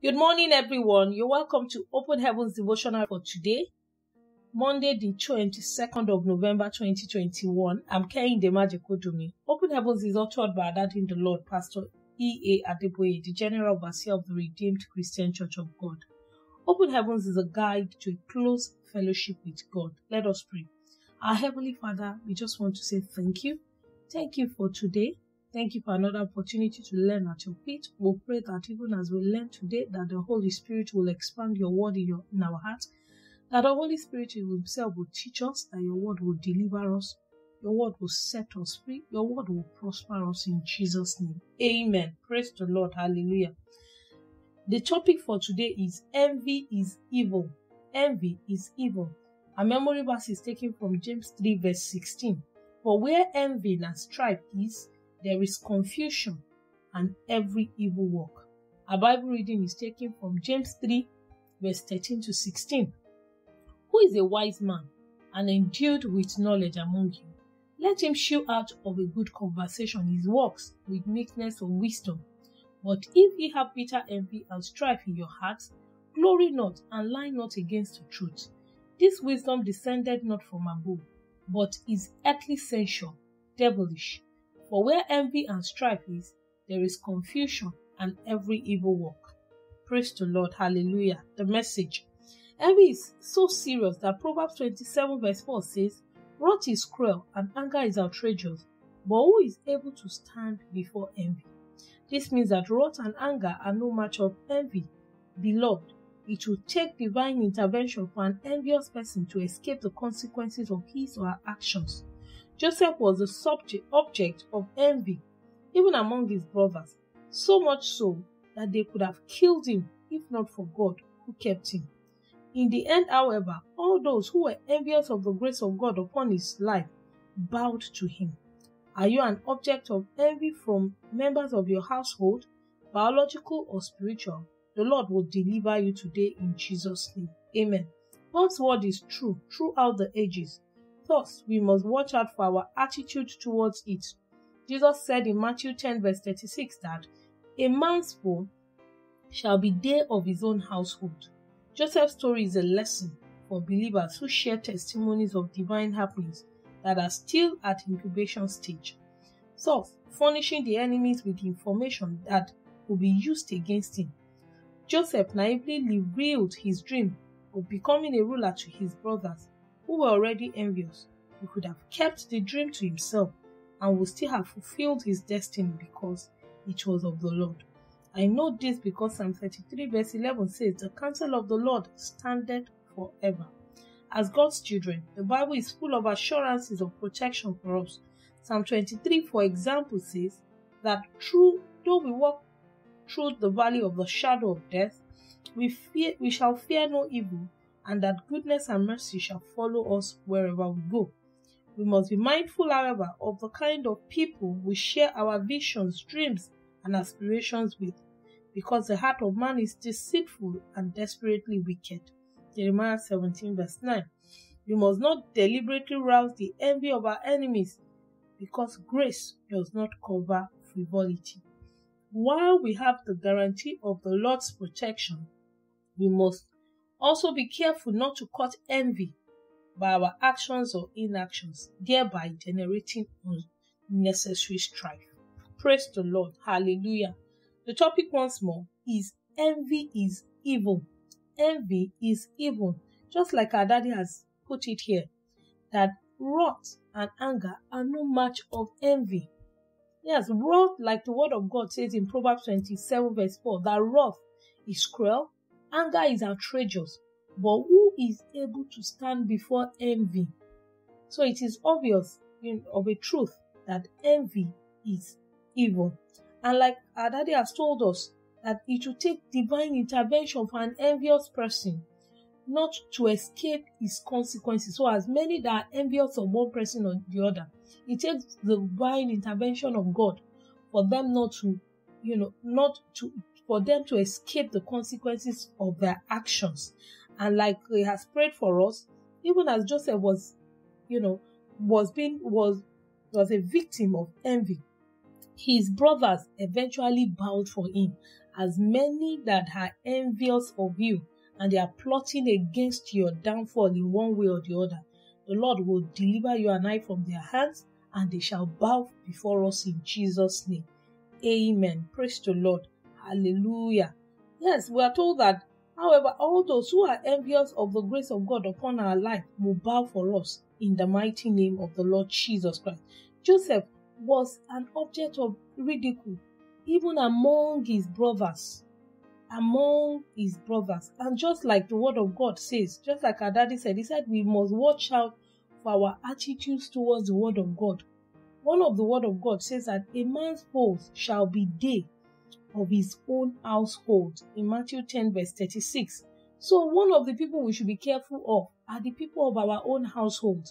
Good morning, everyone. You're welcome to Open Heavens Devotional for today, Monday, the 22nd of November 2021. I'm Kehinde Majekodunmi. Open Heavens is authored by Dad in the Lord, Pastor E. A. Adeboye, the General Overseer of the Redeemed Christian Church of God. Open Heavens is a guide to a close fellowship with God. Let us pray. Our Heavenly Father, we just want to say thank you. Thank you for today. Thank you for another opportunity to learn at your feet. We we'll pray that even as we learn today, that the Holy Spirit will expand your word in, your, in our hearts, that the Holy Spirit Himself will teach us, that your word will deliver us, your word will set us free, your word will prosper us in Jesus' name. Amen. Praise the Lord. Hallelujah. The topic for today is envy is evil. Envy is evil. Our memory verse is taken from James 3, verse 16. For where envy and strife is, there is confusion and every evil work. Our Bible reading is taken from James 3, verse 13 to 16. Who is a wise man and endued with knowledge among you? Let him shew out of a good conversation his works with meekness of wisdom. But if ye have bitter envy and strife in your hearts, glory not and lie not against the truth. This wisdom descended not from above, but is earthly sensual, devilish. For where envy and strife is, there is confusion and every evil work. Praise the Lord. Hallelujah. The message. Envy is so serious that Proverbs 27 verse 4 says, Wrath is cruel and anger is outrageous, but who is able to stand before envy? This means that wrath and anger are no match of envy. Beloved, it will take divine intervention for an envious person to escape the consequences of his or her actions. Joseph was the subject, object of envy, even among his brothers, so much so that they could have killed him if not for God who kept him. In the end, however, all those who were envious of the grace of God upon his life bowed to him. Are you an object of envy from members of your household, biological or spiritual? The Lord will deliver you today in Jesus' name. Amen. God's word is true throughout the ages. Thus, we must watch out for our attitude towards it. Jesus said in Matthew 10, verse 36, that a man's foe shall be there of his own household. Joseph's story is a lesson for believers who share testimonies of divine happenings that are still at incubation stage. Thus, furnishing the enemies with information that will be used against him. Joseph naively revealed his dream of becoming a ruler to his brothers who were already envious, he could have kept the dream to himself and would still have fulfilled his destiny because it was of the Lord. I know this because Psalm 33 verse 11 says, The counsel of the Lord standeth forever. As God's children, the Bible is full of assurances of protection for us. Psalm 23, for example, says that through though we walk through the valley of the shadow of death, we fear we shall fear no evil, and that goodness and mercy shall follow us wherever we go. We must be mindful, however, of the kind of people we share our visions, dreams, and aspirations with, because the heart of man is deceitful and desperately wicked. Jeremiah 17, verse 9. We must not deliberately rouse the envy of our enemies, because grace does not cover frivolity. While we have the guarantee of the Lord's protection, we must also be careful not to cut envy by our actions or inactions, thereby generating unnecessary strife. Praise the Lord. Hallelujah. The topic once more is envy is evil. Envy is evil. Just like our daddy has put it here, that wrath and anger are no match of envy. Yes, wrath, like the word of God says in Proverbs 27, verse 4, that wrath is cruel Anger is outrageous, but who is able to stand before envy? So it is obvious of a truth that envy is evil. And like our daddy has told us, that it will take divine intervention for an envious person not to escape his consequences. So, as many that are envious of one person or the other, it takes the divine intervention of God for them not to, you know, not to for them to escape the consequences of their actions. And like he has prayed for us, even as Joseph was, you know, was being was was a victim of envy. His brothers eventually bowed for him as many that are envious of you and they are plotting against your downfall in one way or the other. The Lord will deliver you and I from their hands, and they shall bow before us in Jesus' name. Amen. Praise the Lord. Hallelujah. Yes, we are told that, however, all those who are envious of the grace of God upon our life will bow for us in the mighty name of the Lord Jesus Christ. Joseph was an object of ridicule even among his brothers. Among his brothers. And just like the word of God says, just like our daddy said, he said we must watch out for our attitudes towards the word of God. One of the word of God says that a man's foes shall be they of his own household in Matthew 10, verse 36. So, one of the people we should be careful of are the people of our own household.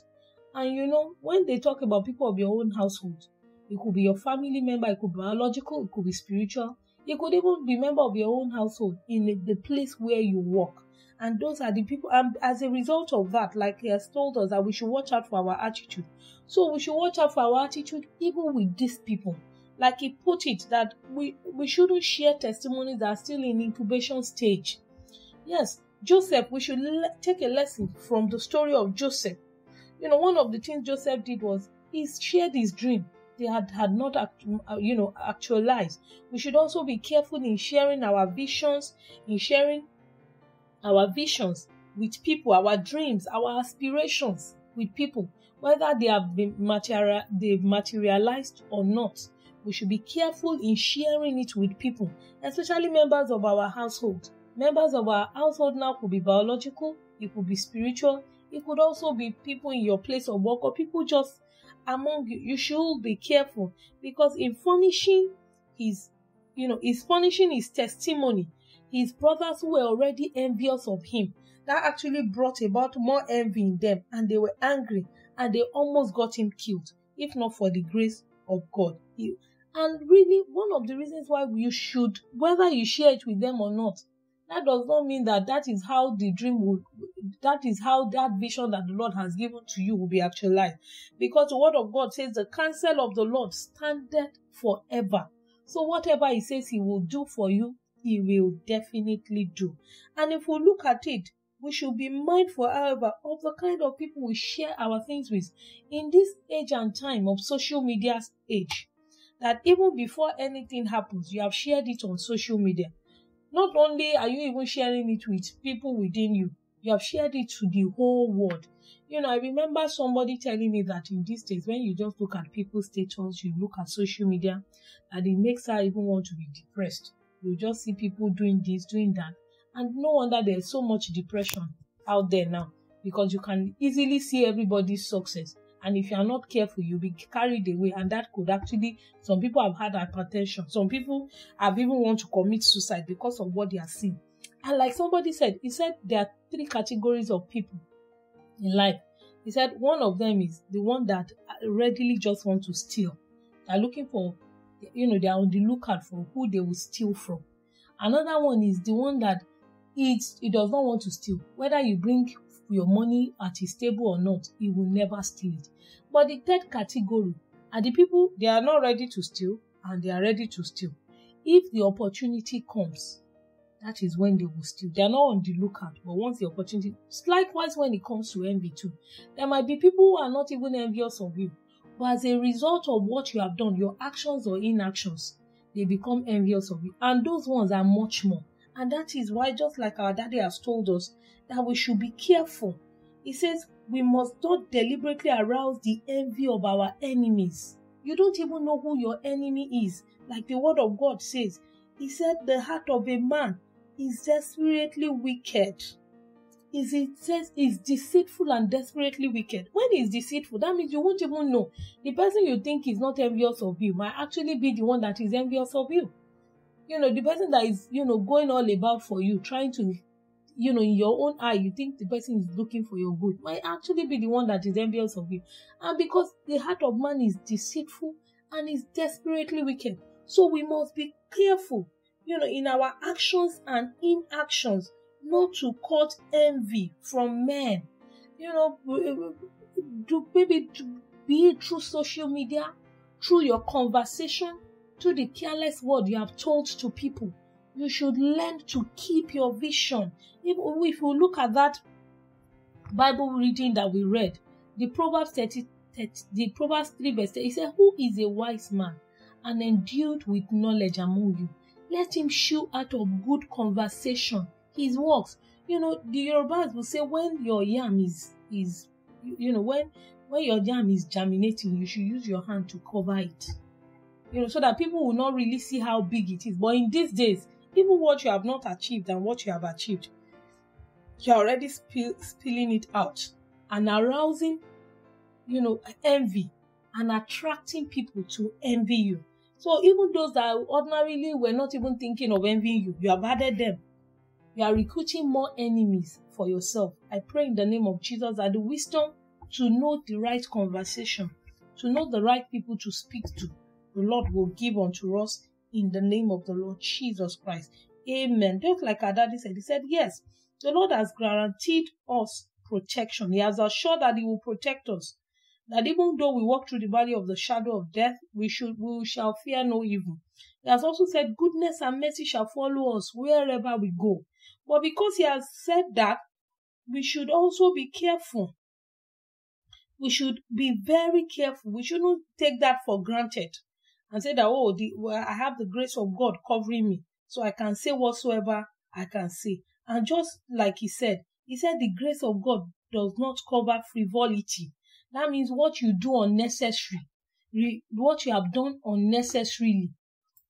And you know, when they talk about people of your own household, it could be your family member, it could be biological, it could be spiritual, it could even be member of your own household in the place where you work. And those are the people, and as a result of that, like he has told us that we should watch out for our attitude. So we should watch out for our attitude even with these people. Like he put it, that we, we shouldn't share testimonies that are still in incubation stage. Yes, Joseph, we should le- take a lesson from the story of Joseph. You know, one of the things Joseph did was he shared his dream they had, had not act, uh, you know actualized we should also be careful in sharing our visions in sharing our visions with people our dreams our aspirations with people whether they have been material they've materialized or not we should be careful in sharing it with people especially members of our household members of our household now could be biological it could be spiritual it could also be people in your place of work or people just among you. You should be careful because in furnishing his, you know, his furnishing his testimony, his brothers who were already envious of him. That actually brought about more envy in them, and they were angry, and they almost got him killed, if not for the grace of God. And really, one of the reasons why you should, whether you share it with them or not, that does not mean that that is how the dream will that is how that vision that the lord has given to you will be actualized. Because the word of god says the counsel of the lord standeth forever. So whatever he says he will do for you he will definitely do. And if we look at it we should be mindful, however, of the kind of people we share our things with in this age and time of social media's age. That even before anything happens, you have shared it on social media. Not only are you even sharing it with people within you, you have shared it to the whole world. You know, I remember somebody telling me that in these days, when you just look at people's status, you look at social media, that it makes her even want to be depressed. You just see people doing this, doing that. And no wonder there's so much depression out there now because you can easily see everybody's success and if you are not careful you'll be carried away. And that could actually some people have had hypertension. Some people have even want to commit suicide because of what they are seeing. And like somebody said he said there are three categories of people in life. He said one of them is the one that readily just want to steal. They're looking for you know they're on the lookout for who they will steal from. Another one is the one that it, it does not want to steal. Whether you bring your money at his table or not, he will never steal it. But the third category are the people they are not ready to steal and they are ready to steal. If the opportunity comes, that is when they will steal. They are not on the lookout, but once the opportunity, likewise when it comes to envy too, there might be people who are not even envious of you, but as a result of what you have done, your actions or inactions, they become envious of you, and those ones are much more. And that is why, just like our daddy has told us, that we should be careful. He says we must not deliberately arouse the envy of our enemies. You don't even know who your enemy is. Like the word of God says, He said, The heart of a man is desperately wicked. Is it says is deceitful and desperately wicked. When it's deceitful, that means you won't even know. The person you think is not envious of you might actually be the one that is envious of you. You know, the person that is, you know, going all about for you, trying to you know, in your own eye, you think the person is looking for your good, might actually be the one that is envious of you. And because the heart of man is deceitful and is desperately wicked. So we must be careful, you know, in our actions and inactions, not to cause envy from men. You know, do maybe be it through social media, through your conversation, through the careless word you have told to people You should learn to keep your vision. If, if look at that Bible reading that we read, the Proverbs 30, 30 the Proverbs 3 verse 10, it said, Who is a wise man and endued with knowledge among you? Let him shew out of good conversation his works. You know, the Yorubas will say when your yam is is you know when when your yam is germinating, you should use your hand to cover it. You know, so that people will not really see how big it is. But in these days, even what you have not achieved and what you have achieved, you're already spill, spilling it out and arousing, you know, envy and attracting people to envy you. So even those that ordinarily were not even thinking of envying you, you have added them. You are recruiting more enemies for yourself. I pray in the name of Jesus that the wisdom to know the right conversation, to know the right people to speak to, the Lord will give unto us in the name of the Lord Jesus Christ. Amen. Just like our daddy said, he said, Yes, the Lord has guaranteed us protection. He has assured that He will protect us. That even though we walk through the valley of the shadow of death, we should we shall fear no evil. He has also said, Goodness and mercy shall follow us wherever we go. But because He has said that, we should also be careful. We should be very careful. We shouldn't take that for granted and say that, oh, the, well, I have the grace of God covering me, so I can say whatsoever I can say. And just like he said, he said the grace of God does not cover frivolity. That means what you do unnecessary, what you have done unnecessarily,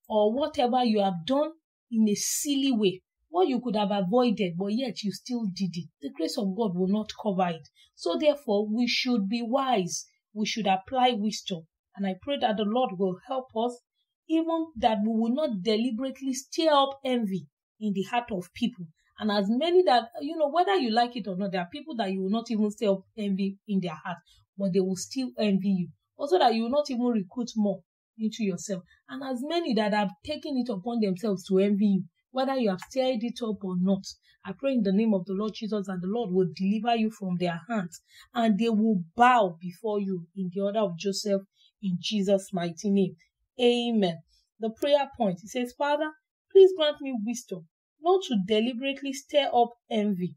or whatever you have done in a silly way, what you could have avoided, but yet you still did it. The grace of God will not cover it. So therefore, we should be wise. We should apply wisdom and I pray that the Lord will help us, even that we will not deliberately stir up envy in the heart of people. And as many that, you know, whether you like it or not, there are people that you will not even stir up envy in their heart, but they will still envy you. Also, that you will not even recruit more into yourself. And as many that have taken it upon themselves to envy you, whether you have stirred it up or not. I pray in the name of the Lord Jesus that the Lord will deliver you from their hands and they will bow before you in the order of Joseph in Jesus' mighty name. Amen. The prayer point it says, Father, please grant me wisdom not to deliberately stir up envy.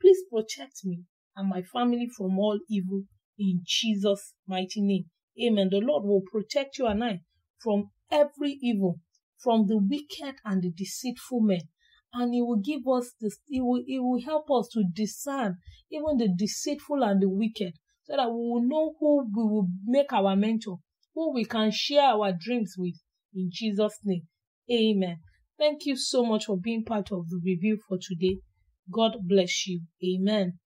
Please protect me and my family from all evil in Jesus' mighty name. Amen. The Lord will protect you and I from every evil, from the wicked and the deceitful men. And He will give us this, He will, He will help us to discern even the deceitful and the wicked so that we will know who we will make our mentor, who we can share our dreams with. In Jesus' name, amen. Thank you so much for being part of the review for today. God bless you. Amen.